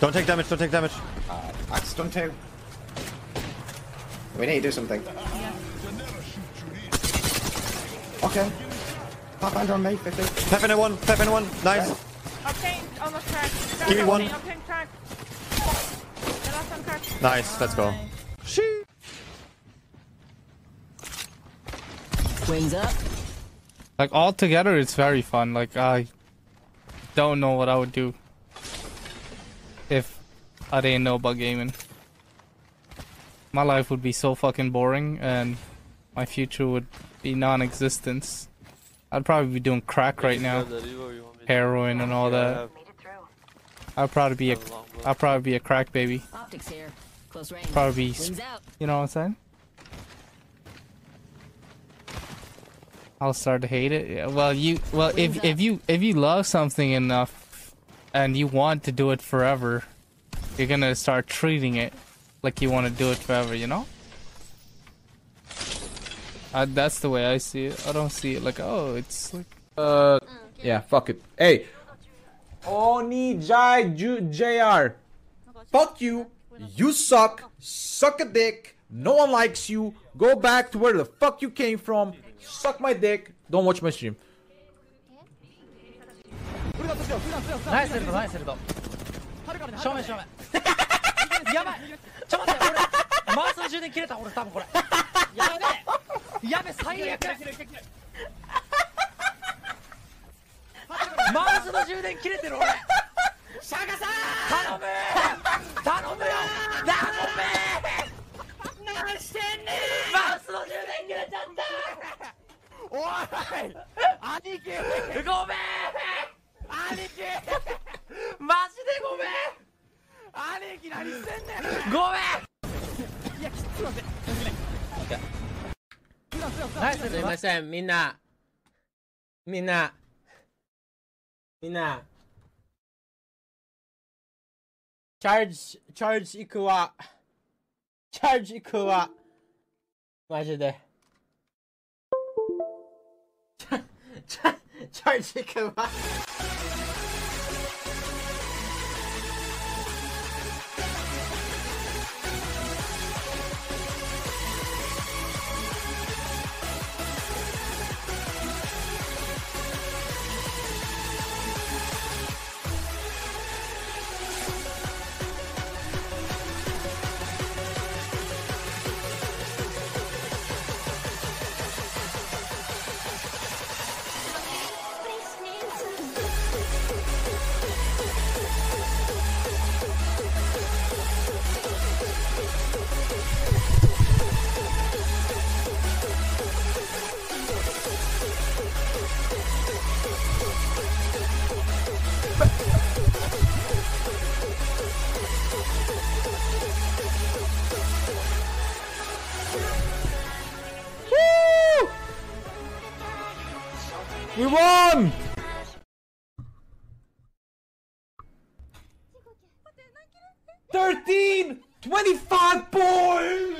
Don't take damage, don't take damage. Uh, Axe done too. We need to do something. Okay. Pathfinder on me, 50. Pep in a one, pep in a one. Nice. Octane, almost cracked. Give me one. Octane cracked. The last one cracked. Nice, let's go. Wings up. Like all together, it's very fun. Like I don't know what I would do if I didn't know about gaming. My life would be so fucking boring, and my future would be non-existence. I'd probably be doing crack right now, heroin and all that. I'd probably be a, I'd probably be a crack baby. Optics here. Close range. Probably be, you know what I'm saying? I'll start to hate it. Yeah, well, you well if if you if you love something enough and you want to do it forever, you're gonna start treating it like you want to do it forever, you know? Uh, that's the way I see it. I don't see it like, oh, it's like... Uh, yeah, fuck it. Hey! Onijai JR! Fuck you! You suck! Suck a dick! No one likes you! Go back to where the fuck you came from! Suck my dick! Don't watch my stream. Nice, nice, nice. 正面正面やばいちょっと待って俺マウスの充電切れた俺多分これ。やべえ。やべえ最悪。マウスの充電切れてる俺。シャガさん頼む頼むよ頼む何してんねん。マウスの充電切れちゃったおい。兄貴。ごめん。兄貴。マジでごめん兄貴何して。ん。ねん。ごめん。いやきついません。ナイスすいません。みん。なみん。なみん。なチャージチャージ行くわチャージ行くわマジでチャチャチャージ行くわ We won! Thirteen! Twenty-five points!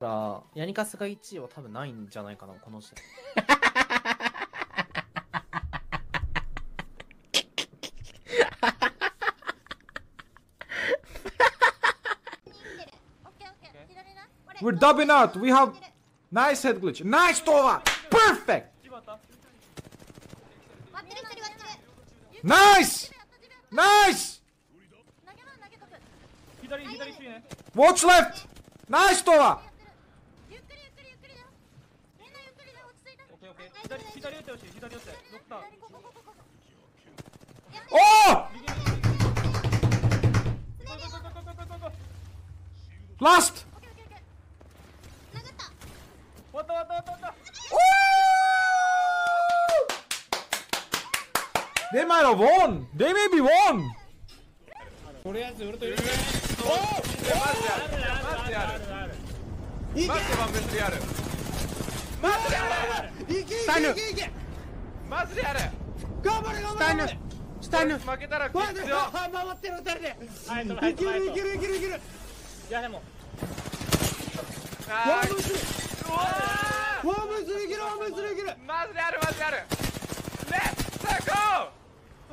らヤニカスが1位は多分ないんじゃないかなこの時点 We're dubbing out. We have nice head glitch. Nice Towa. Perfect. Nice. Nice. Watch left. Nice Towa. Oh! Last! one! They may be one! とりあえず俺とおマジであるマジであるマジで万別でるマジでるいけいけいけいけマジでる頑張れ頑張れ負けたらよ回ってるでいけるいけるいけるいけるいやでもワンブスワンブスできるワンブスできるマジであるマジであるレッツゴー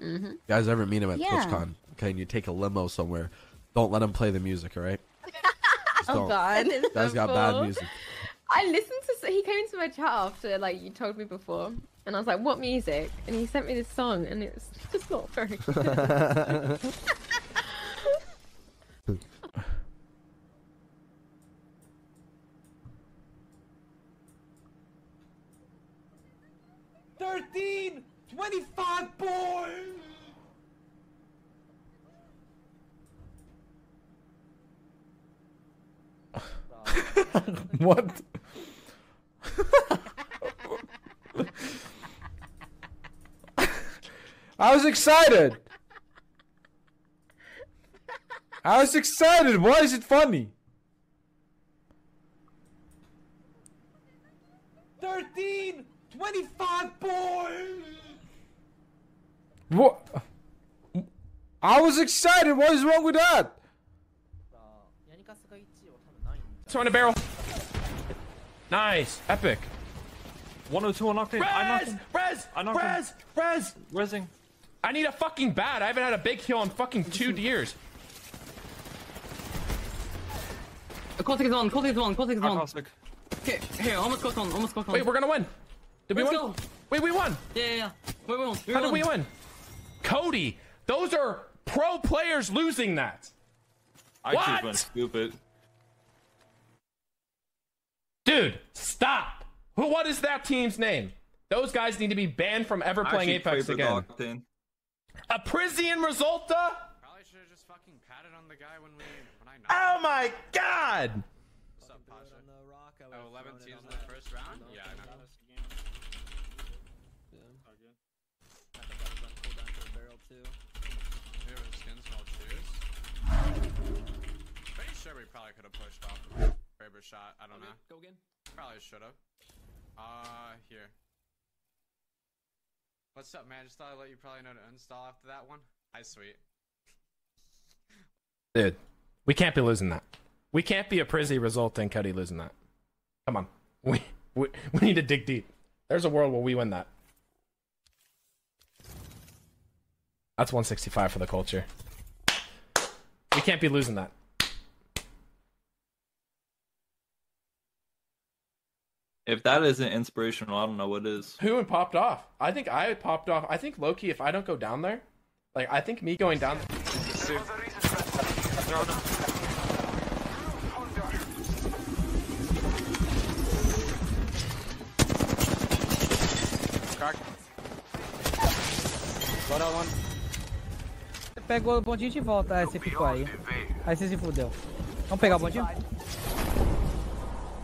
Mm-hmm. You guys ever meet him at Yeah. TwitchCon? Okay, and you take a limo somewhere. Don't let him play the music, alright? Just Oh don't. God. Guys got bad music. I listened to. He came into my chat after, like you told me before, and I was like, "What music?" And he sent me this song, and it's just not very good. Thirteen twenty-five boys what? I was excited. I was excited. Why is it funny? Thirteen twenty-five boys What? I was excited. What is wrong with that? Throwing a barrel. Nice. Epic. 102 unlocked. Rez! I knocked him. Rez! I knocked Rez! Him. Rez! Rezzing. I need a fucking bat. I haven't had a big kill in fucking two years. Caustic is on. Caustic is on. Caustic is on. Okay, here. Almost caught on. Almost caught on. Wait, we're gonna win. Did Let's we win? Go. Wait, we won. Yeah, yeah, yeah. Wait, we won. We How won. did we win? Cody. Those are pro players losing that. I just What? went stupid. Dude, stop. Who? What is that team's name? Those guys need to be banned from ever playing Apex played again. Octane. A Prisian Resulta? Probably should have just fucking patted on the guy when we when I Oh my god! What's up, Pasha? Oh, 11 teams in the first round? Yeah, I know. Here with skins, no shoes. Pretty sure we probably could have pushed off the shot. I don't know. Go again. Probably should have. Uh, here. What's up, man? Just thought I'd let you probably know to install after that one. Hi, sweet. Dude, we can't be losing that. We can't be a Prizzy result and Cody losing that. Come on. We, we we need to dig deep. There's a world where we win that. That's 165 for the culture. We can't be losing that. If that isn't inspirational, I don't know what is. Who had popped off? I think I popped off. I think Loki, if I don't go down there, like I think me going down. Got out one. Pegou o bondinho de volta. Ah, você ficou aí. Aí você se fudeu. Vamos pegar o bondinho?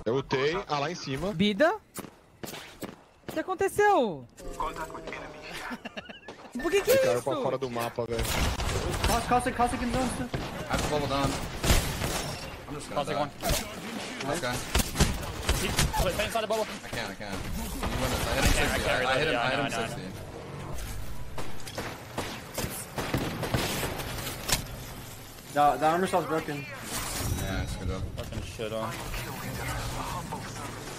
Eu ultei, ah lá em cima. Bida? O que aconteceu? Por que que é Ficaram isso? pra fora do mapa, velho. Caustic, Caustic in zone. I have bubble down. I'm just gonna Caustic die. one. Nice guy. Wait, stay inside the bubble. I can, I can. You win this. I hit him 60. can't I, I hit him, I hit him know, I know. 60. The, the armor shot's broken. Yeah, screwed up. Fucking shit on.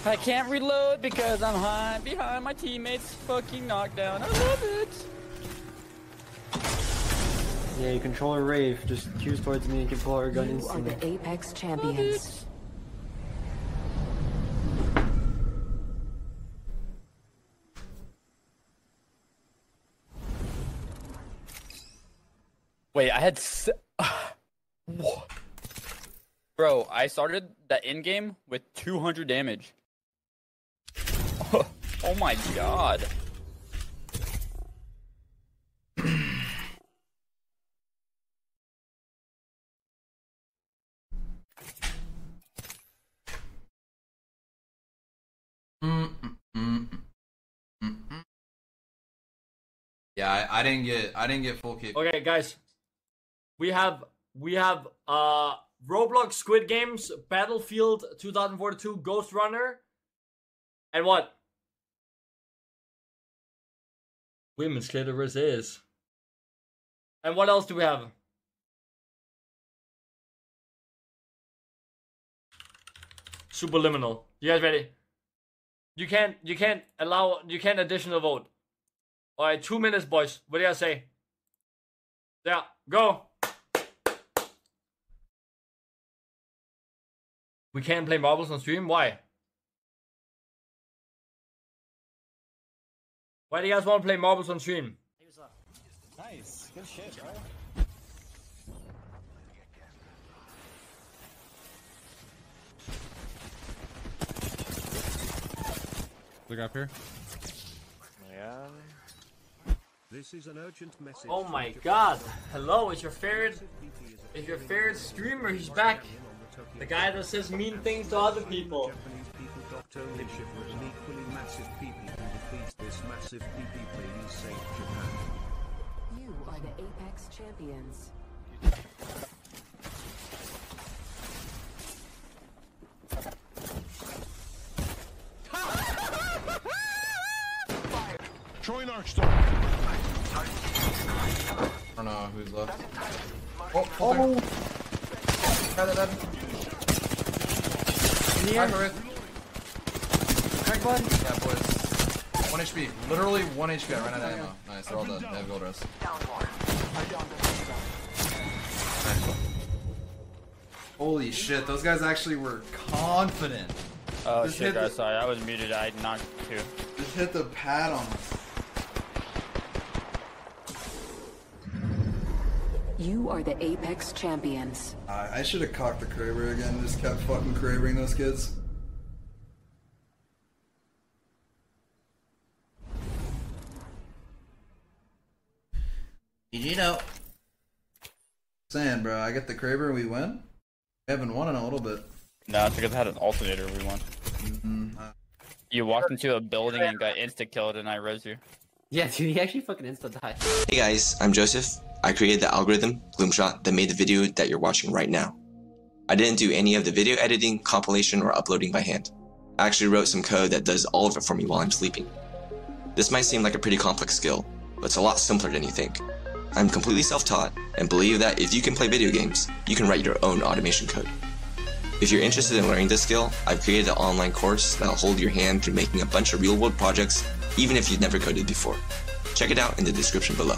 I can't reload because I'm high behind my teammates fucking knockdown. I love it. Yeah, you control a Wraith. Just choose towards me and can pull our gun You are the Apex champions. Wait, I had. S- What? Bro, I started the end game with 200 damage. oh my god. Yeah, I, I didn't get I didn't get full cape. Okay, guys. We have we have uh Roblox Squid Games, Battlefield 2042, Ghostrunner, and what? Women's clitoris is. And what else do we have? Superliminal. You guys ready? You can't you can't allow you can't additional vote. Alright, two minutes, boys. What do you guys say? Yeah, go. We can't play marbles on stream. Why? Why do you guys want to play marbles on stream? Nice. Good shit, bro. Look up here. Yeah. This is an urgent message. Oh my god. Hello, it's your favorite it's your favorite streamer, he's back. The guy that says mean things to other people. Japanese people docked ownership with an equally massive PP who defeats this massive PP please save Japan. You are the Apex champions. Troy Narkstar. I don't know who's left. Oh, oh. oh. Got it, Hi, Farid. Crack one. Yeah, boys. One HP. Literally one HP. I ran out of ammo. Nice, they're all dead. They have gold rest. Holy shit, those guys actually were confident. Oh Just shit, hit the- guys, sorry, I was muted. I knocked two. Just hit the pad on us. You are the Apex champions. I, I should have cocked the Kraber again. Just kept fucking Krabering those kids. Did you know. Saying, bro, I get the Kraber and we win. We haven't won in a little bit. No, it's because I had an alternator. We won. Mm-hmm. You walked into a building and got insta killed, and I res you. Yeah, dude, he actually fucking insta died. Hey guys, I'm Joseph. I created the algorithm, Gloomshot, that made the video that you're watching right now. I didn't do any of the video editing, compilation, or uploading by hand. I actually wrote some code that does all of it for me while I'm sleeping. This might seem like a pretty complex skill, but it's a lot simpler than you think. I'm completely self-taught and believe that if you can play video games, you can write your own automation code. If you're interested in learning this skill, I've created an online course that'll hold your hand through making a bunch of real-world projects, even if you've never coded before. Check it out in the description below.